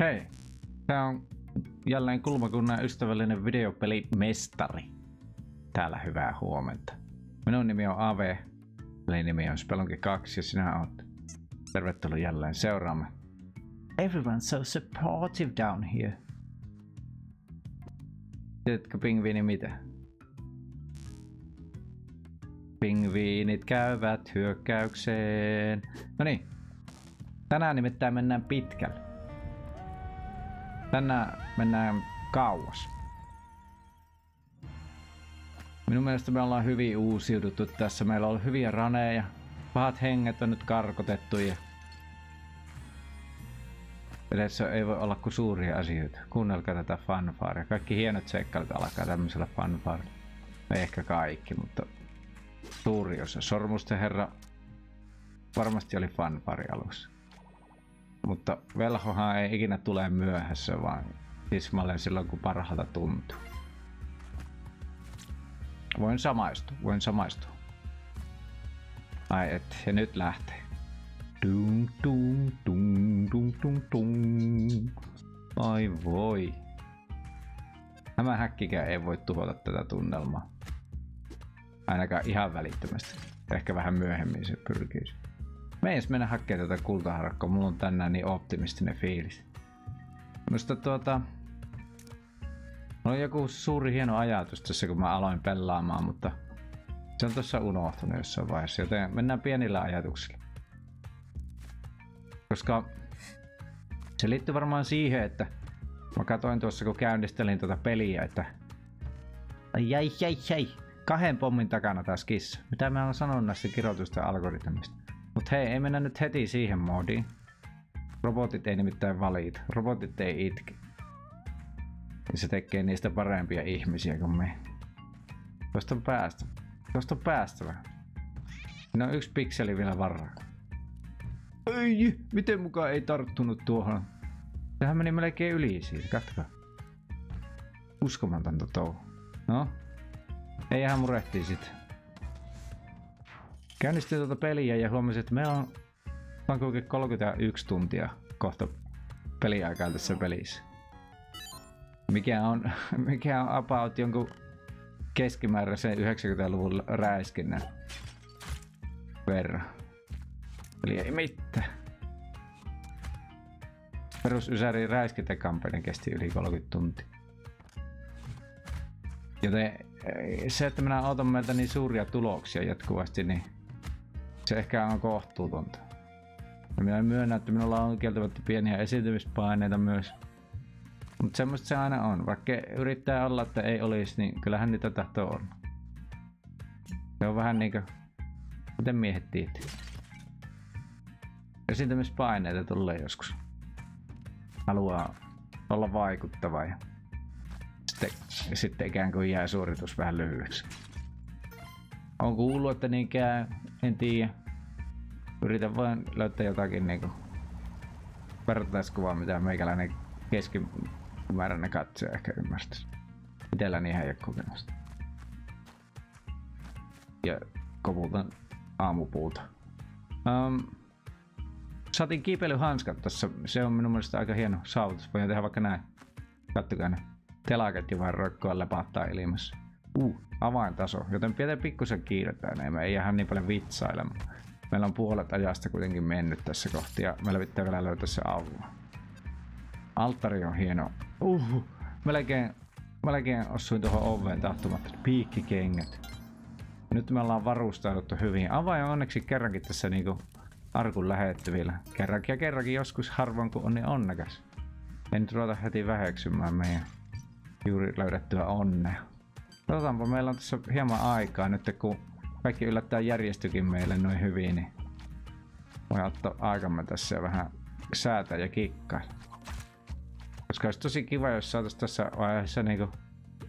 Hei, tämä on jälleen kulmakunnan ystävällinen videopeli Mestari. Täällä hyvää huomenta. Minun nimi on Ave, eli nimi on Spelunki 2 ja sinä oot. Tervetuloa jälleen seuraamaan. Everyone's so supportive down here. Tiedätkö pingviini mitä? Pingviinit käyvät hyökkäykseen. No niin. Tänään nimittäin mennään pitkälle. Tänään mennään kauas. Minun mielestä me ollaan hyvin uusiuduttu tässä. Meillä on ollut hyviä raneja. Pahat henget on nyt karkotettu ja Edessä ei voi olla kuin suuria asioita. Kuunnelkaa tätä fanfaaria. Kaikki hienot seikkailut alkaa tämmöisellä fanfaarilla. Ei ehkä kaikki, mutta suuri osa. Sormusten herra varmasti oli fanfari alussa. Mutta velhohan ei ikinä tule myöhässä, vaan tismalleen silloin kun parhaalta tuntuu. Voin samaistua, voin samaistua. Ai et, ja nyt lähtee. Tung, tung, tung, tung, tung, tung. Ai voi. Nämä häkkikään ei voi tuhota tätä tunnelmaa. Ainakaan ihan välittömästi. Ehkä vähän myöhemmin se pyrkii. Meidän mennä hakemaan tätä kultaharakkoa. Mulla on tänään niin optimistinen fiilis. Musta tuota... Mulla on joku suuri hieno ajatus tässä kun mä aloin pelaamaan, mutta se on tuossa unohtunut jossain vaiheessa, joten mennään pienillä ajatuksilla. Koska se liittyy varmaan siihen, että mä katsoin tuossa kun käynnistelin tuota peliä, että ai jäi jäi jäi kahden pommin takana taas kissa. Mitä mä oon sanonut näistä kirjoitusten algoritmista. Mut hei, ei mennä nyt heti siihen moodiin. Robotit ei nimittäin valita. Robotit ei itke. Ja se tekee niistä parempia ihmisiä kuin me. Tuosta on päästä. Tuosta on päästävä. No yksi pikseli vielä varraa. Ei, miten mukaan ei tarttunut tuohon? Sehän meni melkein yli siitä, katsokaa. Uskomatonta touhu. No, ei ihan murehtii sit. Käynnistin tuota peliä ja huomasin, että meillä on vaan 31 tuntia kohta peliaikaa tässä pelissä. Mikä on, mikä on about jonkun keskimääräisen 90-luvun räiskinnän verran. Eli ei mitään. Perus Ysäri räiskintäkampanja kesti yli 30 tuntia. Joten se, että minä otan meiltä niin suuria tuloksia jatkuvasti, niin se ehkä on kohtuutonta. Ja minä myönnän, että minulla on kieltämättä pieniä esiintymispaineita myös. Mutta semmoista se aina on. Vaikka yrittää olla, että ei olisi, niin kyllähän niitä tahtoo on. Se on vähän niinkö... Miten miehet tietää? Esiintymispaineita tulee joskus. Haluaa olla vaikuttava ja sitten, sitten ikään kuin jää suoritus vähän lyhyeksi. On kuullut, että niin käy, en tiedä. Yritän vain löytää jotakin niinku vertaiskuvaa, mitä meikäläinen keskimääräinen katsoja ehkä ymmärtäisi. Itelläni ihan ei ole kokemusta. Ja koputan aamupuuta. Um, saatiin kiipeilyhanskat tässä. Se on minun mielestä aika hieno saavutus. Voin tehdä vaikka näin. Kattokaa ne. Telakat jo vaan roikkoa lepattaa ilmassa. Uh, avaintaso. Joten pidetään pikkusen kiiretään. Ei me ei ihan niin paljon vitsailemaan. Meillä on puolet ajasta kuitenkin mennyt tässä kohti ja meillä pitää vielä löytää se avu. Alttari on hieno. Uh, melkein, melkein osuin tuohon oveen tahtumatta. Piikkikengät. Nyt me ollaan varustauduttu hyvin. Avain on onneksi kerrankin tässä niinku arkun lähettyvillä. Kerrankin ja kerrankin joskus harvoin kun on niin onnekas. En ruveta heti väheksymään meidän juuri löydettyä onnea. Katsotaanpa, meillä on tässä hieman aikaa nyt kun kaikki yllättäen järjestyikin meille noin hyvin, niin voi ottaa aikamme tässä vähän säätää ja kikkailla. Koska olisi tosi kiva, jos saataisiin tässä vaiheessa niinku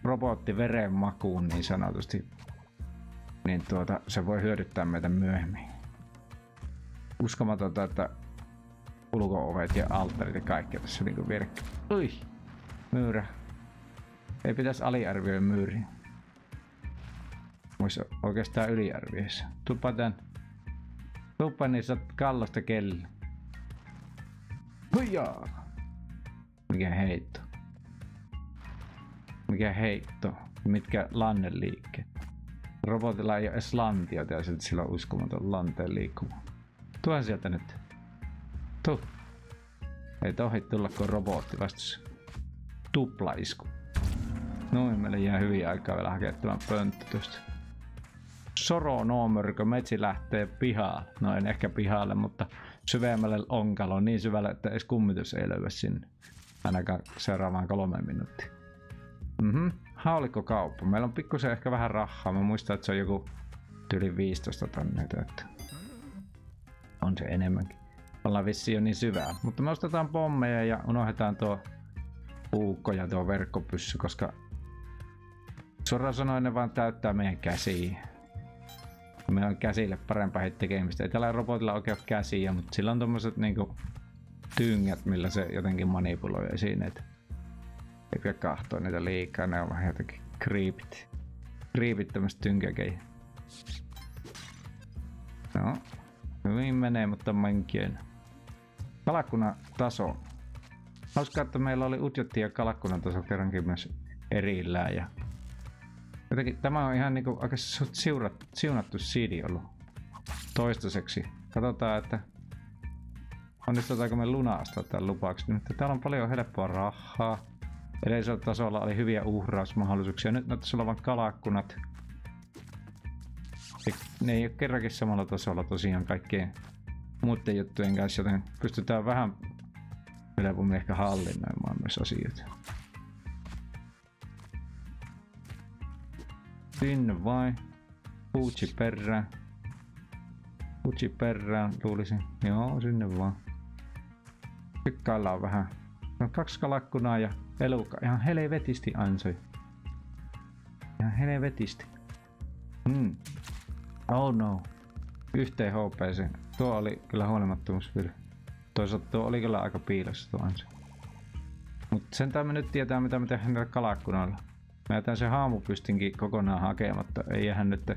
robotti veren makuun niin sanotusti. Niin tuota, se voi hyödyttää meitä myöhemmin. Uskomatonta, että ulko-ovet ja alttarit ja kaikki tässä niinku virkki. Ui! Myyrä. Ei pitäisi aliarvioida myyriä. Voisi oikeastaan yliarvioissa. Tuppa tän. Tuppa niin saat kallasta. Huijaa! Mikä heitto? Mikä heitto? Mitkä lannen liikkeet? Robotilla ei ole edes lantioita ja silti sillä on uskomaton lanteen liikkuma. Tuo sieltä nyt. Tuu. Ei tohi tulla kun robotti vastus. Tuplaisku. Noin, meille jää hyvin aikaa vielä hakea tämän pönttö tuosta. Soro Noomörkö, metsi lähtee pihalle. No en ehkä pihalle, mutta syvemmälle onkaloon niin syvälle, että edes kummitus ei löyä sinne. Ainakaan seuraavaan kolme minuuttia. Mhm. Haulikkokauppa. Meillä on pikkusen ehkä vähän rahaa. Mä muistan, että se on joku yli 15 tonneita. Että on se enemmänkin. Ollaan vissi jo niin syvää. Mutta me ostetaan pommeja ja unohdetaan tuo puukko ja tuo verkkopyssy, koska suoraan sanoen ne vaan täyttää meidän Meillä on käsille parempaa tekemistä. Ei tällä robotilla oikein ole käsiä, mutta sillä on tommoset niinku tyngät, millä se jotenkin manipuloi esineitä. Ei pidä kahtoa niitä liikaa, ne on vähän jotenkin creepit. Creepit tämmöset tynkäkejä. No, hyvin menee, mutta mankien. Kalakkunan taso. Hauskaa, että meillä oli Utjotti ja kalakkunan taso kerrankin myös erillään. Ja jotenkin tämä on ihan niinku aika siurat, siunattu CD ollut toistaiseksi. Katsotaan, että onnistutaanko me lunastaa tämän lupauksen. Mutta täällä on paljon helppoa rahaa. Edellisellä tasolla oli hyviä uhrausmahdollisuuksia. Nyt näyttäisi olevan kalakkunat. Ne ei ole kerrankin samalla tasolla tosiaan kaikkien muiden juttujen kanssa, joten pystytään vähän helpommin ehkä hallinnoimaan myös asioita. Sinne vai? Puutsi perään. Puutsi perään, luulisin. Joo, sinne vaan. Tykkaillaan vähän. No, kaksi kalakkunaa ja elukka. Ihan helvetisti ansoi. Ihan helvetisti. Hmm. Oh no. Yhteen HPC. Tuo oli kyllä huolimattomuusvirhe. Toisaalta tuo oli kyllä aika piilossa tuo ansio. Mutta sentään me nyt tietää mitä me tehdään näillä kalakkunoilla. Mä jätän se haamupystinkin kokonaan hakematta. Ei jäähän nyt...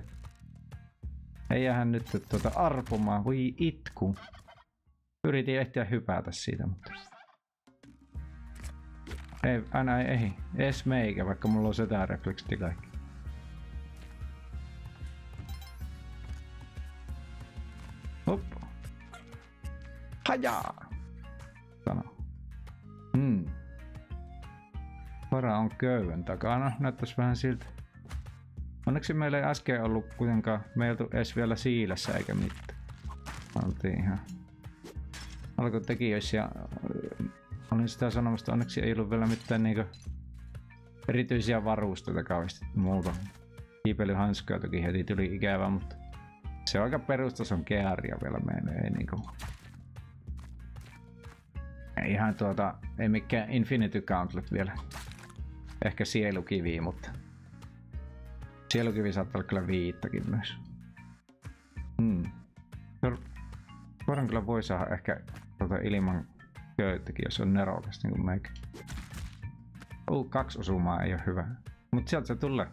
Ei jäähän nyt tuota arpumaan. Voi itku. Yritin ehtiä hypätä siitä, mutta... Ei, aina ei ehdi. Ees meikä, vaikka mulla on ja kaikki. Hop. Hajaa! Vara on köyön takana. Näyttäisi vähän siltä. Onneksi meillä ei äsken ollut kuitenkaan, me ei edes vielä siilessä eikä mitään. Oltiin ihan alkutekijöissä ja olin sitä sanomasta, onneksi ei ollut vielä mitään niinku erityisiä varusteita kauheasti muuta. Kiipeilyhanskoja toki heti tuli ikävä, mutta se on aika perustason kearia vielä meille, ei niinku ihan tuota, ei mikään Infinity Gauntlet vielä. Ehkä sielukivi, mutta sielukivi saattaa olla kyllä viittäkin myös. Hmm. Voidaan kyllä voi saada ehkä tuota ilman köyttäkin, jos on nerokas niin kuin meikä. Uh, kaksi osumaa ei ole hyvä. Mut sieltä se tulee.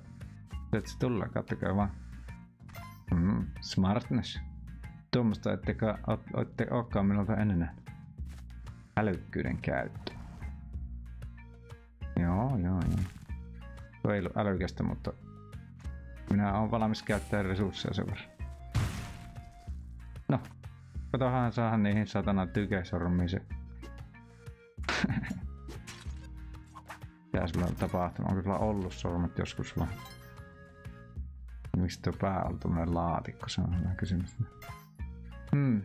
Sieltä se tulee, kattokaa vaan. Mm, smartness. Tuommoista ettekä ootte olekaan minulta ennen. Älykkyyden käyttö. Ollut älykästä, mutta minä olen valmis käyttää resursseja sen verran. No, katohan saahan niihin satana tykesormiin se. Mitä sulla on tapahtunut? Onko sulla ollut sormet joskus vai? Miksi tuo pää on tuommoinen laatikko? Se on hyvä kysymys. Hmm.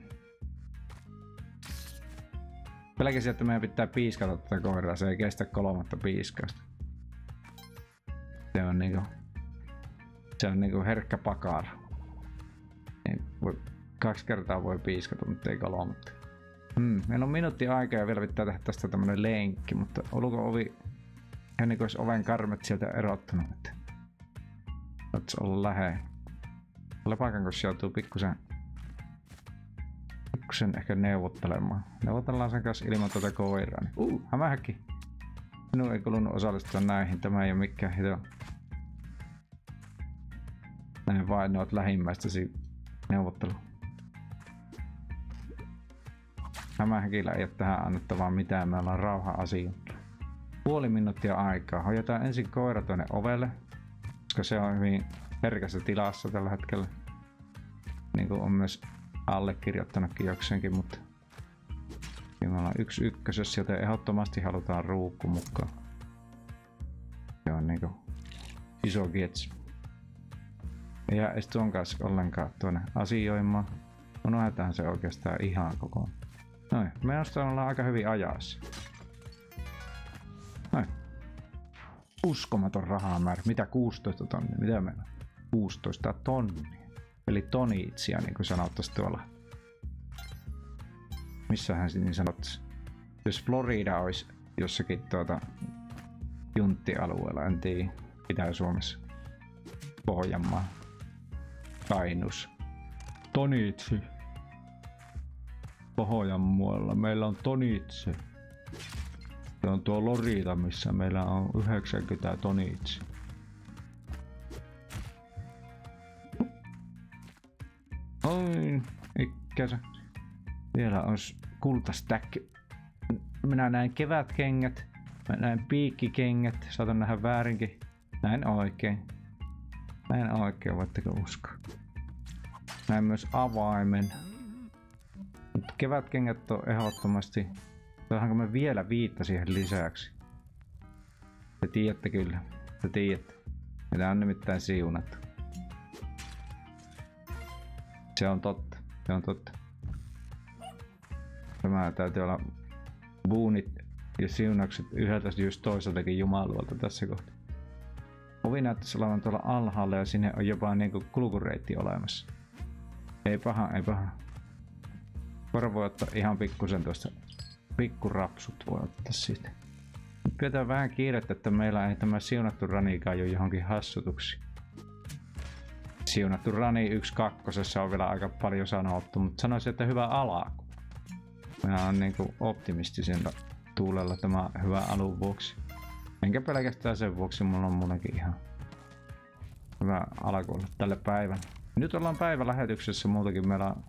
Pelkäsin, että meidän pitää piiskata tätä koiraa. Se ei kestä kolmatta piiskausta. Se on niinku... Se on niinku herkkä pakara. Ei voi, kaksi kertaa voi piiskata, mutta ei kolmatta. Hmm, meillä on minuutti aikaa ja vielä pitää tehdä tästä tämmönen lenkki, mutta ulko-ovi ihan niinku olisi oven karmet sieltä erottunut. Että olla lähellä. Lepakan kun joutuu pikkusen pikkusen ehkä neuvottelemaan. Neuvotellaan sen kanssa ilman tätä koiraa. Niin, uh, hämähäkki. Minun ei kulunut osallistua näihin. Tämä ei ole mikään hito. Näin vain oot lähimmäistäsi neuvottelu. Hämähäkillä ei ole tähän annettavaa mitään. Me ollaan rauha asia. puoli minuuttia aikaa. Hoidetaan ensin koira tuonne ovelle, koska se on hyvin herkässä tilassa tällä hetkellä. Niin kuin on myös allekirjoittanutkin jokseenkin, mutta me ollaan yksi ykkösessä, joten ehdottomasti halutaan ruukku mukaan. Se on niinku iso gets. Ei jää edes tuon kanssa ollenkaan tuonne asioimaan. Unohdetaan se oikeastaan ihan koko. Noin, me ollaan aika hyvin ajassa. Noin. Uskomaton rahamäärä. Mitä 16 tonnia? Mitä meillä on? 16 tonnia. Eli toniitsia, niin kuin sanottaisiin tuolla. Missähän niin sanottaisiin? Jos Florida olisi jossakin tuota junttialueella, en tiedä, Itä-Suomessa, Pohjanmaa, Kainus, Tonitsi, Pohjanmaalla, meillä on Tonitsi. Se on tuo Lorita, missä meillä on 90 Tonitsi. Oi, ikkäsä. Vielä olisi kultastack. Minä näin kevätkengät. Mä näin piikkikengät. Saatan nähdä väärinkin. Näin oikein. Näin oikein, voitteko uskoa. Näin myös avaimen. Mutta kevätkengät on ehdottomasti... Saadaanko me vielä viittä siihen lisäksi? Te tiedätte kyllä. Te tiedätte. Mitä on nimittäin siunattu. Se on totta. Se on totta. Tämä täytyy olla buunit ja siunaukset yhdeltä just toiseltakin jumaluolta tässä kohtaa. Ovi näyttäisi olevan tuolla alhaalla ja sinne on jopa niinku kulkureitti olemassa. Ei paha, ei paha. Kora voi ottaa ihan pikkusen tuosta pikkurapsut voi ottaa siitä. Pidetään vähän kiirettä, että meillä ei tämä siunattu ranikaan jo johonkin hassutuksi. Siunattu rani 1 kakkosessa on vielä aika paljon sanottu, mutta sanoisin, että hyvä alku. Minä olen niin optimistisella tuulella tämä hyvä alun vuoksi. Enkä pelkästään sen vuoksi, mulla on muutenkin ihan hyvä alku olla tälle päivän. Nyt ollaan päivälähetyksessä muutakin, meillä on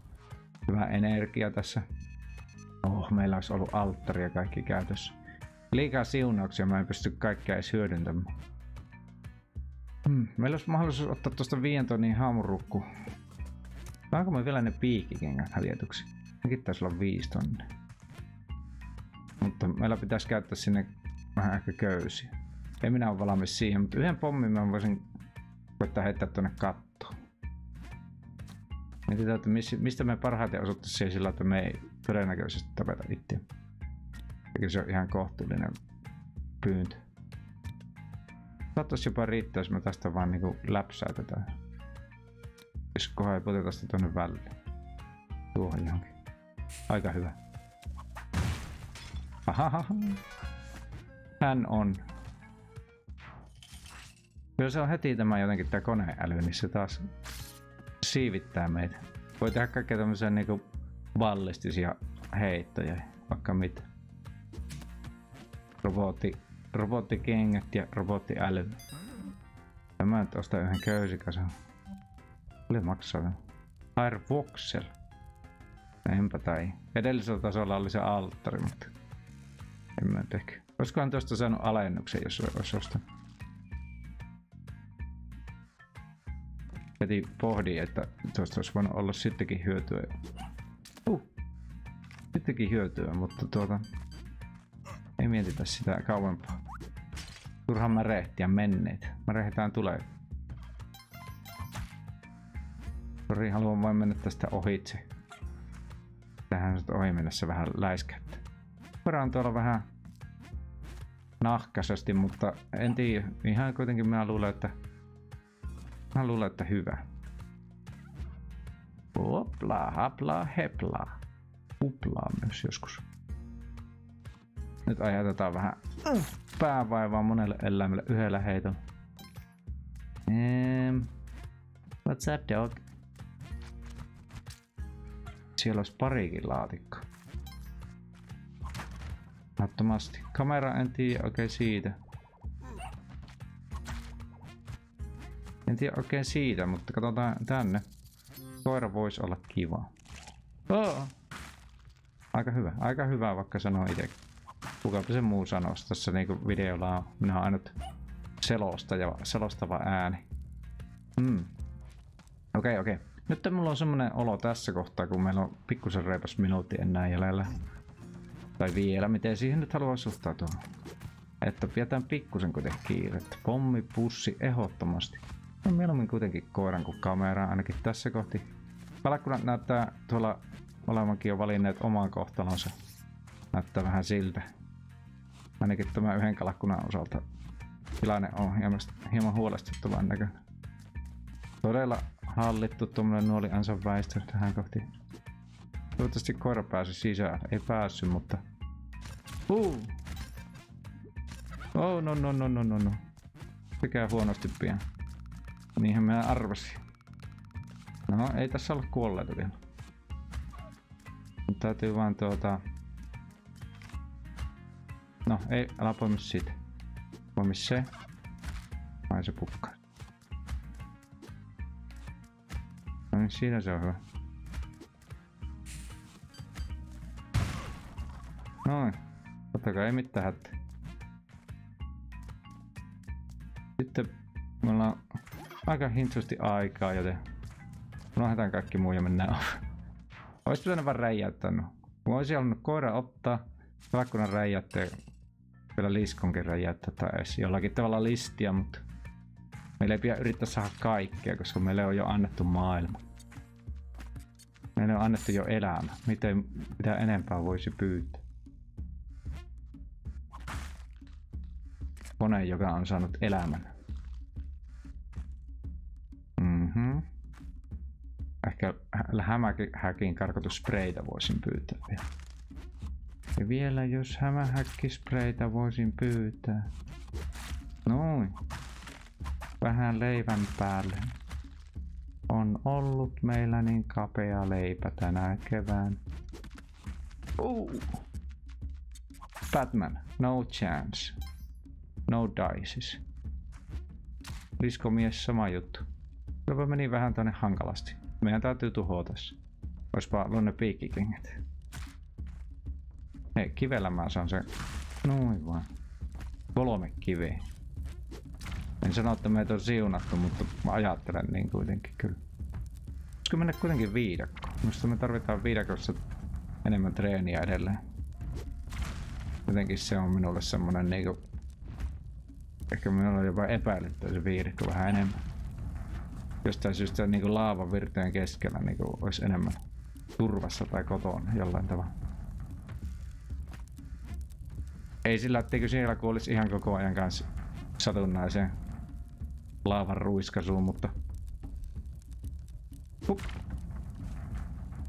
hyvä energia tässä. Oh, meillä olisi ollut alttari ja kaikki käytössä. Liikaa siunauksia, mä en pysty kaikkea edes hyödyntämään. Hmm, meillä olisi mahdollisuus ottaa tuosta viien tonnin haamurukku. Saanko me vielä ne piikikengät häviätyksi? Nekin taisi olla viisi tonnia. Mutta meillä pitäisi käyttää sinne vähän ehkä köysiä. Ei minä ole valmis siihen, mutta yhden pommin mä voisin koittaa heittää tuonne kattoon. Mietitään, että mistä me parhaiten osoittaisiin sillä, että me ei todennäköisesti tapeta itse. Eikä se on ihan kohtuullinen pyyntö. Saattaisi jopa riittää, jos me tästä vaan niinku läpsäytetään. Jos kohan ei poteta sitä tonne väliin. Tuohon johonkin. Aika hyvä. Ahaha. Hän on. Kyllä se on heti tämä jotenkin tämä koneäly, niin se taas siivittää meitä. Voi tehdä kaikkea tämmöisiä niinku ballistisia heittoja, vaikka mitä. Robotti, robottikengät ja robottiäly. Tämä nyt ostaa yhden köysikasen. Paljon maksaa Air Voxel. Enpä tai. Edellisellä tasolla oli se alttari, mutta en mä ehkä. Olisikohan tuosta saanut alennuksen, jos olisi ostanut? Heti pohdin, että tuosta olisi voinut olla sittenkin hyötyä. Uh, sittenkin hyötyä, mutta tuota, ei mietitä sitä kauempaa. Turhaan mä rehtiä menneet. Mä rehditään tulee. Sori, haluan vain mennä tästä ohitse. Tähän nyt ohi mennessä vähän läiskättä. Voidaan tuolla vähän nahkaisesti, mutta en tiedä. Ihan kuitenkin mä luulen, että mä luulen, että hyvä. Hopla, hapla, hepla. Uplaa myös joskus. Nyt aiheutetaan vähän päävaivaa monelle eläimelle yhdellä heitolla. Um, what's up dog? Siellä olisi parikin laatikkoa. Ehdottomasti. Kamera en tiedä oikein siitä. En tiedä oikein siitä, mutta katsotaan tänne. Koira voisi olla kiva. Oh. Aika hyvä, aika hyvä vaikka sanoo itse. Kukapa se muu sanoisi tässä niinku videolla on. Minä on ainut selostava, selostava ääni. Hmm. Okei, okay, okei. Okay. Nyt mulla on semmonen olo tässä kohtaa, kun meillä on pikkusen reipas minuutti enää jäljellä. Tai vielä, miten siihen nyt haluaa suhtautua. Että pidetään pikkusen kuitenkin kiirettä. Pommipussi ehdottomasti. No mieluummin kuitenkin koiran kuin kamera ainakin tässä kohti. Palakkunat näyttää tuolla olevankin jo valinneet oman kohtalonsa. Näyttää vähän siltä. Ainakin tämän yhden kalakkunan osalta tilanne on hieman huolestuttavan näköinen. Todella hallittu tuommoinen nuoli ansa väistö tähän kohti. Toivottavasti koira pääsi sisään. Ei päässyt, mutta... Uh! Oh, no, no, no, no, no, no. Sekä huonosti pian. Niinhän mä arvasin. No, ei tässä ole kuolleita vielä. Täytyy vaan tuota... No, ei, älä poimi siitä. Poimi se. Vai se pukkaa. No niin, siinä se on hyvä. Noin. Totta kai ei mitään hätää. Sitten me ollaan aika hintsusti aikaa, joten unohdetaan kaikki muu ja mennään Olisi pitänyt vaan räjäyttänyt. Kun olisi halunnut koira ottaa, rakkunan räjäyttää vielä liskonkin räjäyttää tai edes jollakin tavalla listiä, mutta meillä ei pidä yrittää saada kaikkea, koska meille on jo annettu maailma. Meille on annettu jo elämä. Miten, mitä enempää voisi pyytää? Kone, joka on saanut elämän. Mhm. Ehkä hämähäkin karkotusspreitä voisin pyytää vielä. Ja vielä jos hämähäkkispreitä voisin pyytää. Noin. Vähän leivän päälle. On ollut meillä niin kapea leipä tänä kevään. Uh. Batman, no chance. No dices. Liskomies sama juttu. Kyllä meni vähän tänne hankalasti. Meidän täytyy tuhoa tässä. Oispa ne piikkikengät. Hei, kivellä mä saan sen. Noin vaan. Kolme kiveä. En sano, että meitä on siunattu, mutta mä ajattelen niin kuitenkin kyllä. Pitäisikö mennä kuitenkin viidakko? Minusta me tarvitaan viidakossa enemmän treeniä edelleen. Jotenkin se on minulle semmonen niinku... Ehkä minulla on jopa epäilyttä se viidakko vähän enemmän jostain syystä niin kuin laavan virtojen keskellä niin kuin olisi enemmän turvassa tai kotona jollain tavalla. Ei sillä, etteikö siellä kuolisi ihan koko ajan kanssa satunnaiseen laavan ruiskasuun, mutta... Hup.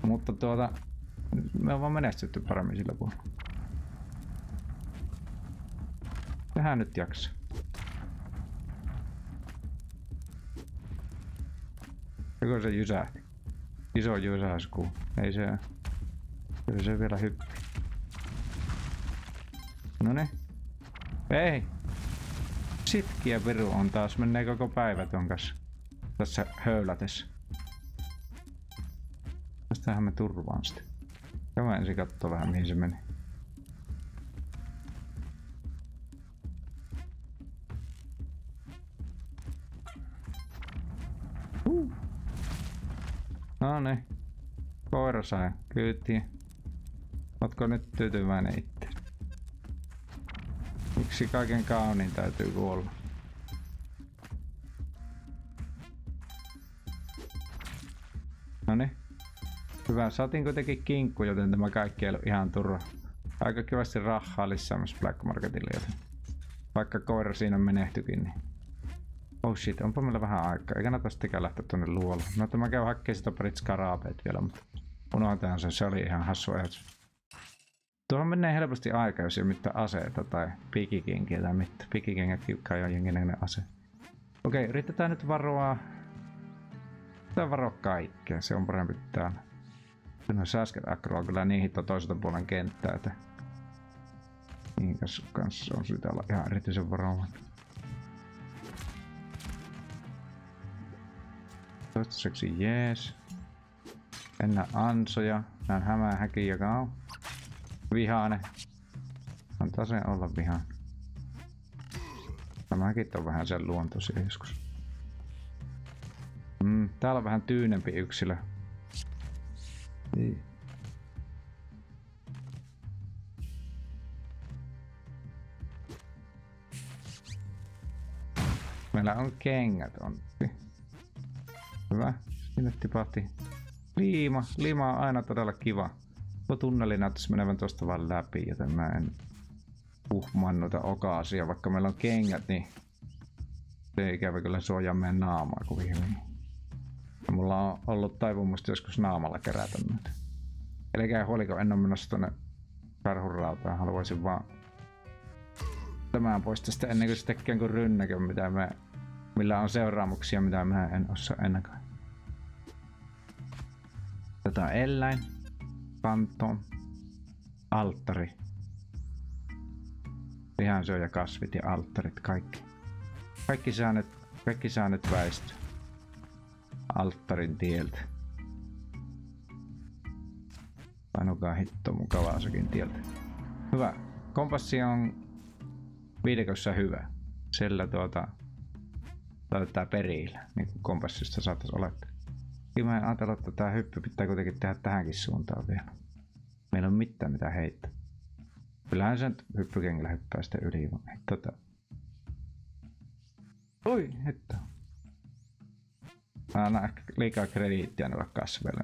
Mutta tuota, me on vaan menestytty paremmin sillä puolella. Tähän nyt jaksaa. Joko se jysähti? Iso jysäsku. Ei se... Kyllä se vielä hyppi. Noni. Ei! Sitkiä viru on taas. Menee koko päivä ton kanssa. Tässä höylätessä. Tästähän me turvaan sitä. Käydään ensin katsoa vähän mihin se meni. No niin. Koira sai kyytiin. Ootko nyt tyytyväinen itse? Miksi kaiken kauniin täytyy kuolla? No niin. Hyvä, saatiin kuitenkin kinkku, joten tämä kaikki ei ole ihan turha. Aika kivasti rahaa lisäämässä Black Marketille, joten vaikka koira siinä menehtyikin, niin Oh shit, onpa meillä vähän aikaa. Ei kannata sittenkään lähteä tonne luolle. No että mä käyn hakkeen sitä parit skaraapeet vielä, mutta unohdetaan se. Se oli ihan hassu ajatus. Tuohon menee helposti aika, jos ei ole mitään aseita tai pikikenkiä tai mitään. Pikikengät kai on jonkinlainen ase. Okei, yritetään nyt varoa... Yritetään varoa kaikkea, se on parempi täällä. No säsket akroa kyllä niin hitto toiselta puolen kenttää, että... Niin kanssa on syytä olla ihan erityisen varovainen. Toistaiseksi jees. En ansoja. Näen hämähäkin, joka on vihaane. On Antaa sen olla vihan. Tämäkin on vähän sen luontoisia joskus. Mm, täällä on vähän tyynempi yksilö. Niin. Meillä on kengät on. Hyvä. Sinne tipahti. Liima. Liima on aina todella kiva. Tuo tunneli näyttäisi menevän tosta vaan läpi, joten mä en uhmannuta okaasia. Vaikka meillä on kengät, niin se ei ikävä kyllä suojaa meidän naamaa kovin hyvin. Ja mulla on ollut taipumusta joskus naamalla kerätä nyt. Eli huoliko en ole menossa tonne karhurautaan. Haluaisin vaan tämän pois tästä ennen kuin se tekee kuin rynnäkö, mitä me, millä on seuraamuksia, mitä mä en osaa ennakoida. Tätä on eläin, kanto, alttari, lihansyöjä, kasvit ja alttarit, kaikki. Kaikki säännöt, kaikki säännöt väistö alttarin tieltä. Painokaa hitto mukavaa sekin tieltä. Hyvä. Kompassi on viidekossa hyvä. Sillä tuota laitetaan perillä, niin kuin kompassista saattaisi olettaa. Kyllä mä ajatellut, että tämä hyppy pitää kuitenkin tehdä tähänkin suuntaan vielä. Meillä on mitään mitä heittää. Kyllähän sen hyppykengillä hyppää sitten yli. Tota. Oi, että. Mä annan ehkä liikaa krediittiä noille kasveille.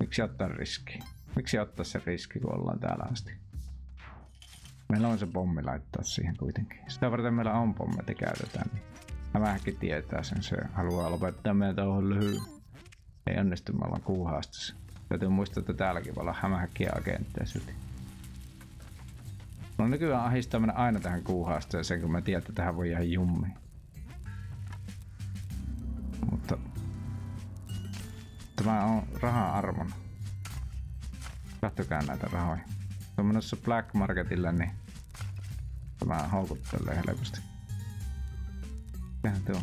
Miksi ottaa riski? Miksi ottaa se riski, kun ollaan täällä asti? Meillä on se pommi laittaa siihen kuitenkin. Sitä varten meillä on pommi, että käytetään. Niin Hämähäkki tietää sen, se haluaa lopettaa meidän tuohon lyhyen. Ei onnistu, me ollaan kuuhaastassa. Täytyy muistaa, että täälläkin voi olla hämähäkkiä agentteja silti. No nykyään ahistaa mennä aina tähän kuuhaasteeseen, kun mä tiedän, että tähän voi jäädä jummiin. Mutta tämä on raha-arvon. Kattokaa näitä rahoja. Se on menossa Black Marketille, niin tämä houkuttelee helposti. Mikähän tuo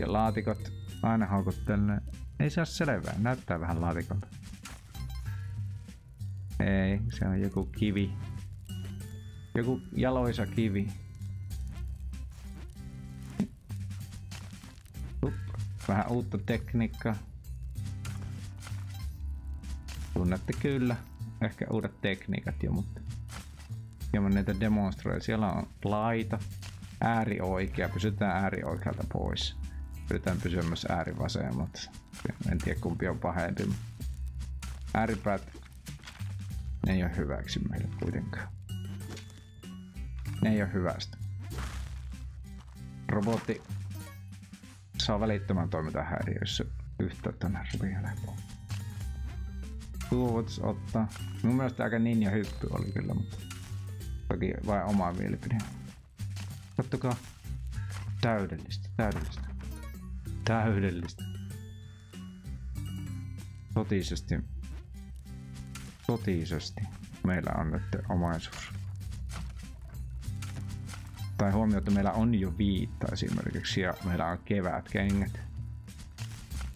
Ja laatikot aina houkuttelee. Ei saa selvää, näyttää vähän laatikolta. Ei, se on joku kivi. Joku jaloisa kivi. Vähän uutta tekniikkaa. Tunnette kyllä ehkä uudet tekniikat jo, mutta hieman näitä demonstroja. Siellä on laita, ääri oikea, pysytään ääri oikealta pois. Pyritään pysyä myös ääri vasemmat. En tiedä kumpi on pahempi. Ääripäät, ne ei ole hyväksi meille kuitenkaan. Ne ei ole hyvästä. Robotti saa välittömän toimintahäiriössä yhteyttä rupeaa Tuo voitais ottaa. Mun mielestä aika ninja hyppy oli kyllä, mutta toki vain oma mielipide. Kattokaa. Täydellistä, täydellistä. Täydellistä. Totisesti. Totisesti meillä on nyt omaisuus. Tai huomioon, että meillä on jo viitta esimerkiksi ja meillä on kevät kengät.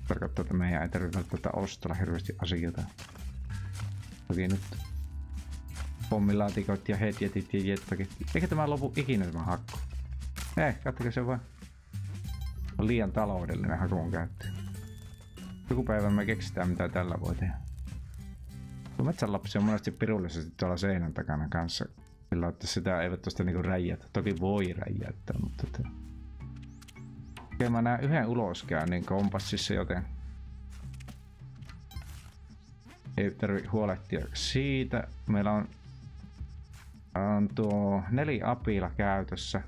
Tarkoittaa, että meidän ei tarvitse välttämättä ostella hirveästi asioita. Toki nyt pommilaatikot ja hetjetit ja jettakit. Eikä tämä lopu ikinä tämä hakku. Eh, katsokaa se vaan. On liian taloudellinen hakun käyttö. Joku päivä me keksitään mitä tällä voi tehdä. Tuo metsänlapsi on monesti pirullisesti tuolla seinän takana kanssa. Sillä että sitä eivät tosta niinku räjätä. Toki voi räjäyttää, mutta... Te... Okei, mä näen yhden uloskäynnin kompassissa, joten ei tarvi huolehtia siitä. Meillä on, on tuo neli apila käytössä.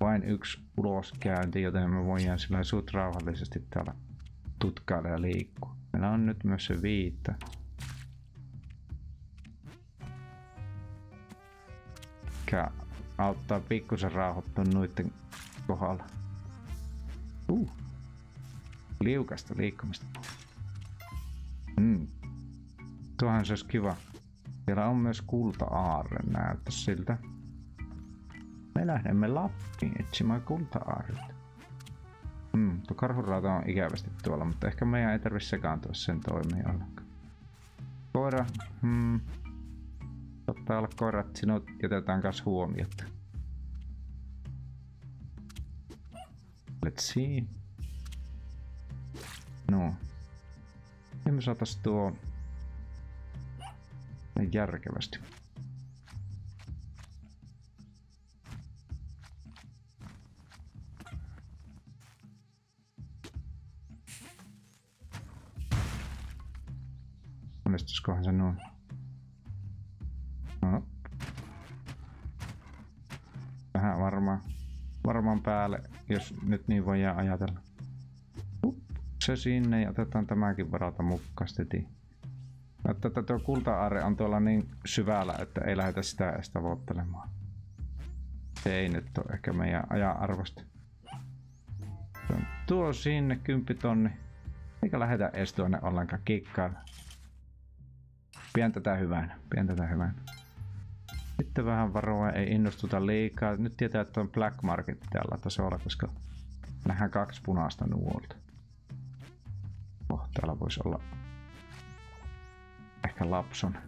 Vain yksi uloskäynti, joten me voidaan sillä suut rauhallisesti täällä tutkailla ja liikkua. Meillä on nyt myös se viitta. Mikä auttaa pikkusen rauhoittua noiden kohdalla. Uh. Liukasta liikkumista. Mm. Tuohan se olisi kiva. Siellä on myös kulta-aarre, näyttää siltä. Me lähdemme Lappiin etsimään kulta-aarretta. Hmm, tuo karhurauta on ikävästi tuolla, mutta ehkä meidän ei tarvitse sekaantua sen toimiin ollenkaan. Koira, hmm. Saattaa olla koirat, sinut jätetään kanssa huomiota. Let's see. No. Ja me saatais tuo järkevästi. Onnistuskohan se noin? No. Vähän varmaan, varmaan päälle, jos nyt niin voidaan ajatella. Se sinne ja otetaan tämäkin varalta mukkasti. Tätä tuo kulta-aare on tuolla niin syvällä, että ei lähdetä sitä edes tavoittelemaan. Se ei nyt ole ehkä meidän ajan arvosta. Tuo sinne, 10 tonni. Eikä lähdetä edes tuonne ollenkaan kikkailla. Pidän tätä hyvänä, pidän tätä hyvänä. Sitten vähän varoa, ei innostuta liikaa. Nyt tietää, että on Black Market tällä tasolla, koska nähdään kaksi punaista nuolta. Oh, täällä voisi olla ehkä lapson.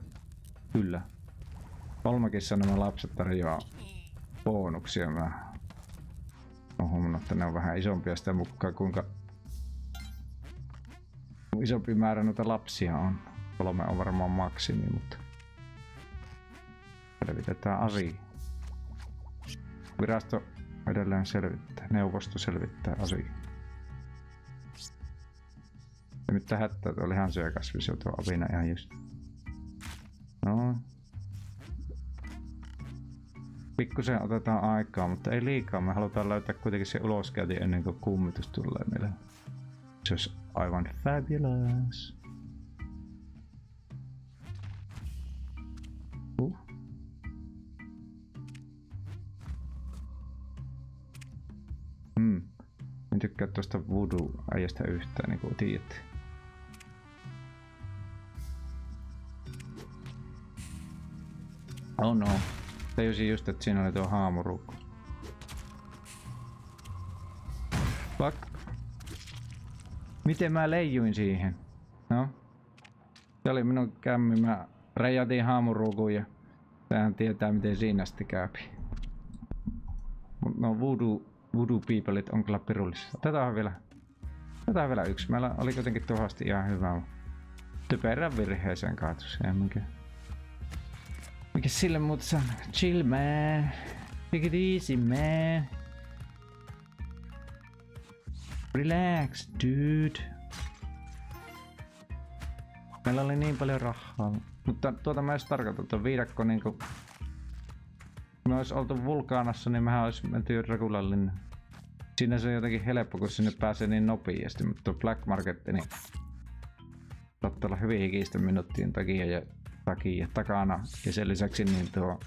Kyllä. Kolmakissa nämä lapset tarjoaa bonuksia. Mä oon huomannut, että ne on vähän isompia sitä mukaan, kuinka isompi määrä noita lapsia on. Kolme on varmaan maksimi, mutta selvitetään asia. Virasto edelleen selvittää, neuvosto selvittää asiaa. Ja nyt hätää tuo lihansyökasvi, se on tuo avina ihan just. No. Pikkusen otetaan aikaa, mutta ei liikaa. Me halutaan löytää kuitenkin se uloskäynti ennen kuin kummitus tulee meille. Se olisi aivan fabulous. Tykkää tuosta voodoo-äijästä yhtään, niin kuin tiedätte. Oh no. Tajusin just, että siinä oli tuo haamurukko. Fuck. Miten mä leijuin siihen? No. Se oli minun kämmi. Mä räjätin haamuruukun ja tähän tietää miten siinä sitten käypi. No voodoo, voodoo peopleit on kyllä pirullisissa. Otetaan vielä. Otetaan vielä yksi. Meillä oli kuitenkin tuhasti ihan hyvä. Typerän virheeseen kaatus. Mikä. Mikä sille muuta sanoo? Chill man. Take it easy man. Relax dude. Meillä oli niin paljon rahaa. Mutta tuota mä edes tarkoitan, että viidakko niinku... Me olisi oltu vulkaanassa, niin mehän olisi menty Regulallin. Siinä se on jotenkin helppo, kun sinne pääsee niin nopeasti, mutta Black Market, niin saattaa olla hyvin hikistä minuuttien takia ja takia takana. Ja sen lisäksi niin tuo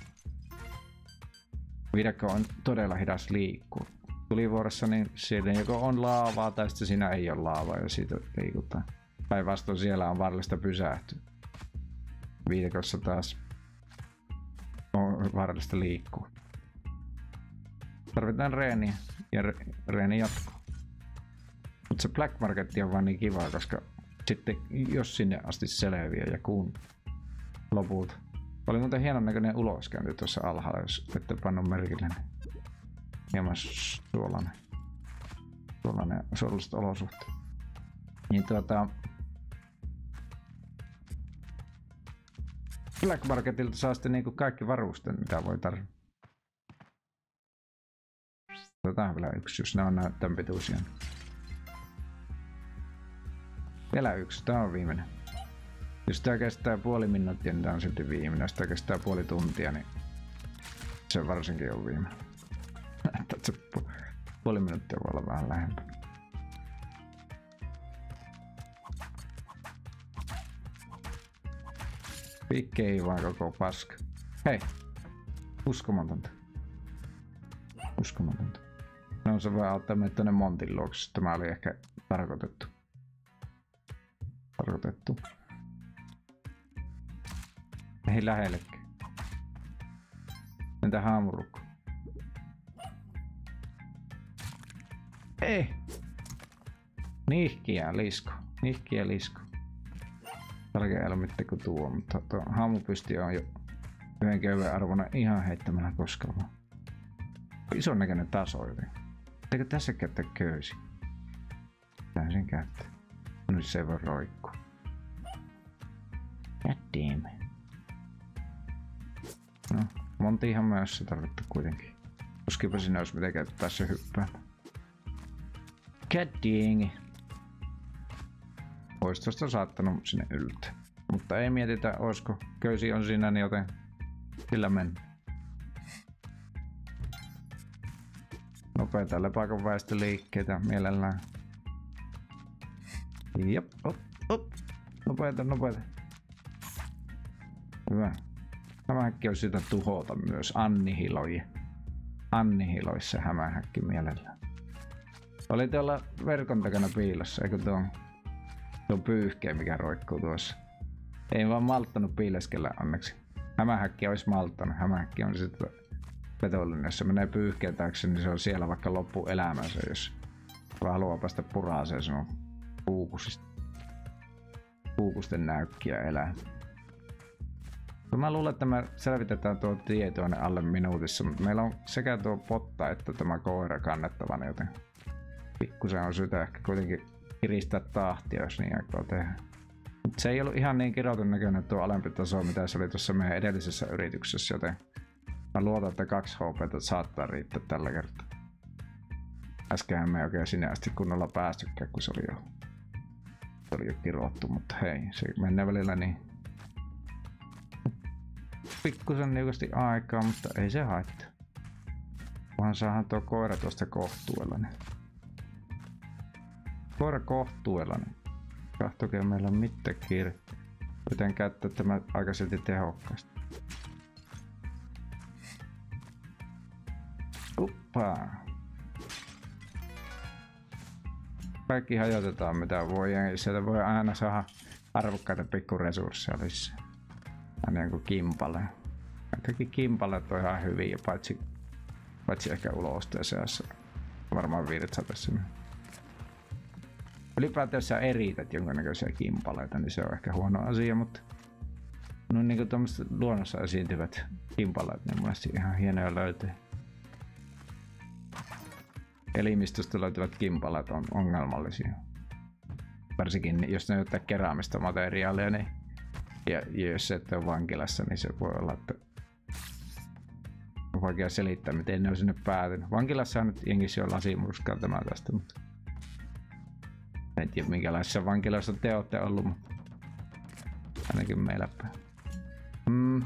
viidakko on todella hidas liikkuu. Tulivuorossa niin siellä joko on laavaa tai sitten siinä ei ole laavaa ja siitä liikutaan. Päinvastoin siellä on vaarallista pysähtyä. Viidakossa taas on vaarallista liikkua. Tarvitaan reeniä ja re- reeni jatkuu. Mutta se Black Market on vaan niin kiva, koska sitten jos sinne asti selviää ja kun lopulta. Oli muuten hienon näköinen uloskäynti tuossa alhaalla, jos ette pannut merkille. Niin hieman suolainen. Suolainen, suolaiset olosuhteet. Niin tuota... Black Marketilta saa sitten niinku kaikki varusteet, mitä voi tarvita. Otetaan vielä yksi, jos ne on tämän pituisia. Vielä yksi, tää on viimeinen. Jos tämä kestää puoli minuuttia, niin tämä on silti viimeinen. Jos tämä kestää puoli tuntia, niin se varsinkin on viimeinen. puoli minuuttia voi olla vähän lähempänä. Pikkei vaan koko paska. Hei! Uskomatonta. Uskomatonta. No se voi auttaa meitä tonne Montin luokse. Tämä oli ehkä tarkoitettu. Tarkoitettu. Ei lähellekään. Entä haamurukko? Ei! Nihkiä lisko. Nihkiä lisko. Tälläkin ei ole mitään kuin tuo, mutta tuo haamupysti on jo yhden köyden arvona ihan heittämällä koskaan. Ison näköinen taso joten. Eikö tässä käyttää köysi? Tää sen käyttää. No se ei voi roikkua. God damn. No, monta ihan myös se tarvittu kuitenkin. Koskipa sinne olisi mitenkään tässä hyppää. God dang. Ois tosta saattanut sinne yltää. Mutta ei mietitä, oisko köysi on siinä, niin joten sillä mennä. Nopeita lepakon väestöliikkeitä mielellään. Jep, op, op. Nopeita, nopeita. Hyvä. Hämähäkki on sitä tuhota myös. Annihiloi. Annihiloissa hämähäkki mielellään. Oli tuolla verkon takana piilossa, eikö tuo, tuo pyyhkeä, mikä roikkuu tuossa. Ei vaan malttanut piileskellä onneksi. Hämähäkki olisi malttanut. Hämähäkki on sitten petollinen. Jos se menee pyyhkeen taakse, niin se on siellä vaikka loppuelämänsä, jos haluaa päästä puraaseen sinun puukusista. Puukusten näykkiä elää. Mä luulen, että me selvitetään tuo tie tuonne alle minuutissa, mutta meillä on sekä tuo potta että tämä koira kannettavana, joten pikkusen on syytä ehkä kuitenkin kiristää tahtia, jos niin aikoo tehdä. Mut se ei ollut ihan niin kirjoitun näköinen tuo alempi taso, mitä se oli tuossa meidän edellisessä yrityksessä, joten mä luotan, että kaksi HP saattaa riittää tällä kertaa. Äskenhän me ei oikein sinne asti kunnolla päästykään, kun se oli jo, se oli jo kirottu, mutta hei, se menee välillä niin pikkusen niukasti aikaa, mutta ei se haittaa. Vaan saadaan tuo koira tuosta kohtuella. Niin. Koira kohtuella. Niin. Katsokaa meillä on mitään kiire. Miten käyttää tämä aika silti tehokkaasti. Uppaa. Kaikki hajotetaan mitä voi ja sieltä voi aina saada arvokkaita pikkuresursseja lisää. Aina joku kimpale. Kaikki kimpaleet on ihan hyviä, paitsi, paitsi ehkä ulosteessa. Varmaan viidet tässä. Ylipäätään jos sä erität jonkinnäköisiä kimpaleita, niin se on ehkä huono asia, mutta no niin kuin luonnossa esiintyvät kimpaleet, niin mun ihan hienoja löytää. Elimistöstä löytyvät kimpaleet on ongelmallisia. Varsinkin jos ne jotain keräämistä materiaalia, niin ja, ja jos et ole vankilassa, niin se voi olla, että on vaikea selittää, miten ne on sinne päätynyt. Vankilassa on nyt jengissä jo lasimurskalla tämä tästä, mutta en tiedä minkälaisessa vankilassa te olette ollut, mutta ainakin meillä päin. Mm.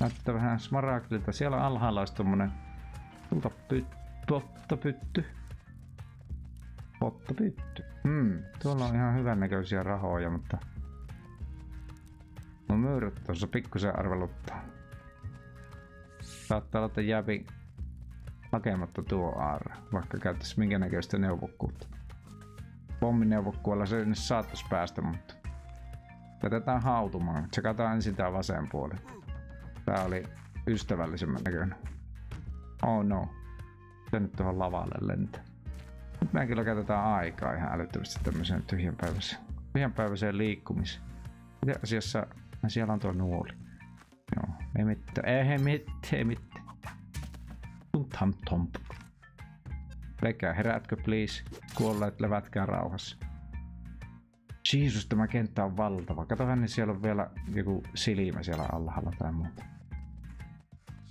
Näyttää vähän smaragdilta. Siellä alhaalla olisi tommonen tultapytty. Pottapytty. Pottapytty. Hmm. Tuolla on ihan hyvän näköisiä rahoja, mutta No myyrät tuossa pikkusen arveluttaa. Saattaa olla, että jääpi hakematta tuo aarre, vaikka käyttäisi minkä näköistä neuvokkuutta. Pommineuvokkuudella se nyt saattaisi päästä, mutta jätetään hautumaan. Tsekataan ensin tää vasen puoli. Tää oli ystävällisemmän näköinen. Oh no. Se nyt tuohon lavalle lentää. Nyt meidän kyllä käytetään aikaa ihan älyttömästi tämmöiseen tyhjänpäiväiseen, tyhjänpäiväiseen liikkumiseen. Itse asiassa siellä on tuo nuoli. Joo, ei mitään. Ei mitään, ei mitään. Tam tomp. Lekää, heräätkö please? Kuolleet levätkää rauhassa. Jeesus, tämä kenttä on valtava. Katohan, niin siellä on vielä joku silmä siellä alhaalla tai muuta.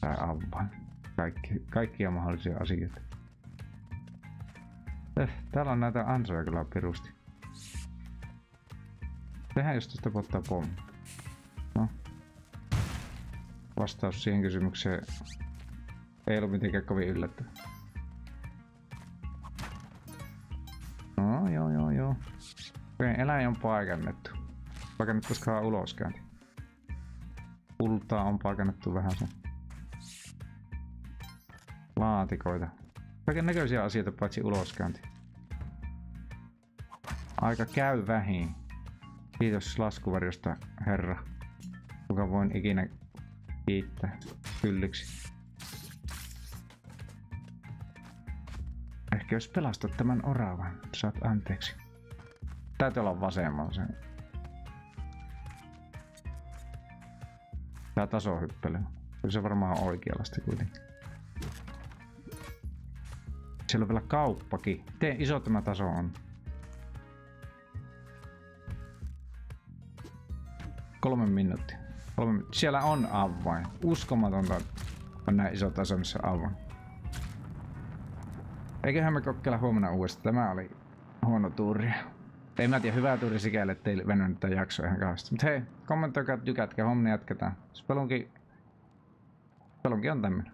Tai avaan. Kaikki, kaikkia mahdollisia asioita. Eh, täällä on näitä ansoja kyllä pirusti. Tehän jos tästä ottaa pommi. No. Vastaus siihen kysymykseen ei ollut mitenkään kovin yllättävä. Joo joo joo. Okei, eläin on paikannettu. Paikannettu koskaan uloskäynti. Kultaa on paikannettu vähän sen. Laatikoita. Kaiken näköisiä asioita paitsi uloskäynti. Aika käy vähin. Kiitos laskuvarjosta, herra kuka voin ikinä kiittää kylliksi. Ehkä jos pelastat tämän oravan, saat anteeksi. Täytyy olla vasemmalla sen. Tää tasohyppely. Kyllä se varmaan on oikeallasti kuitenkin. Siellä on vielä kauppakin. Miten iso tämä taso on? Kolme minuuttia. Kolme. Siellä on avain. Uskomatonta on näin iso taso, missä avain. Eiköhän me kokeilla huomenna uudestaan. Tämä oli huono tuuri. Ei mä tiedä, hyvä tuuri sikäli, ettei venynyt tämä jakso ihan kauheasti. Mut hei, kommentoikaa, tykätkää, huomenna jatketaan. Spelunki... Spelunki on tämmönen.